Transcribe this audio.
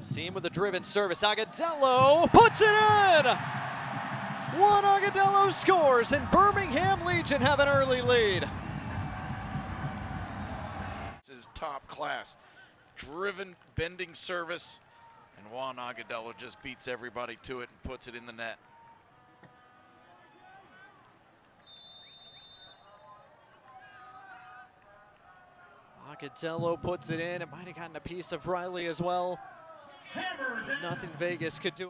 Seam with a driven service. Agudelo puts it in! Juan Agudelo scores, and Birmingham Legion have an early lead. This is top class. Driven, bending service, and Juan Agudelo just beats everybody to it and puts it in the net. Agudelo puts it in. It might have gotten a piece of Riley as well. Nothing Vegas could do.